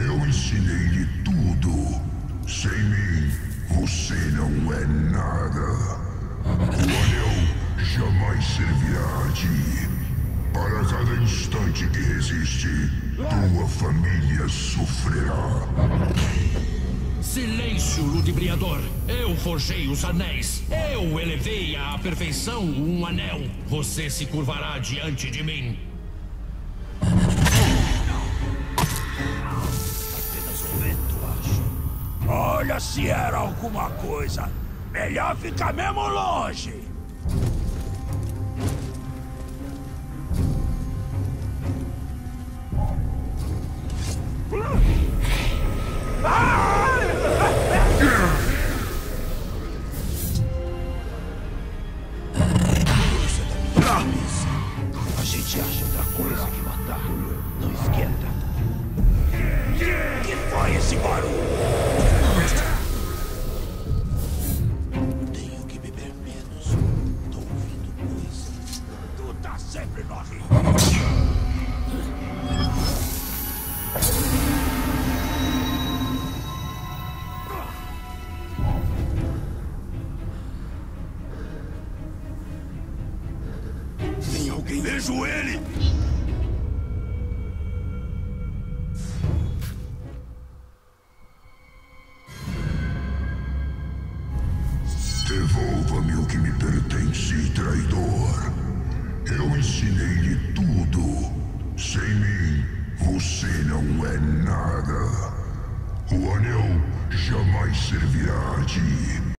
Eu ensinei-lhe tudo. Sem mim, você não é nada. O anel jamais servirá a ti. Para cada instante que resiste, tua família sofrerá. Silêncio, ludibriador! Eu forjei os anéis! Eu elevei à perfeição um anel! Você se curvará diante de mim! Olha se era alguma coisa. Melhor ficar mesmo longe. A gente acha outra coisa que matar. Não esquenta. Que foi esse barulho? Vejo ele! Devolva-me o que me pertence, traidor. Eu ensinei-lhe tudo. Sem mim, você não é nada. O anel jamais servirá ti.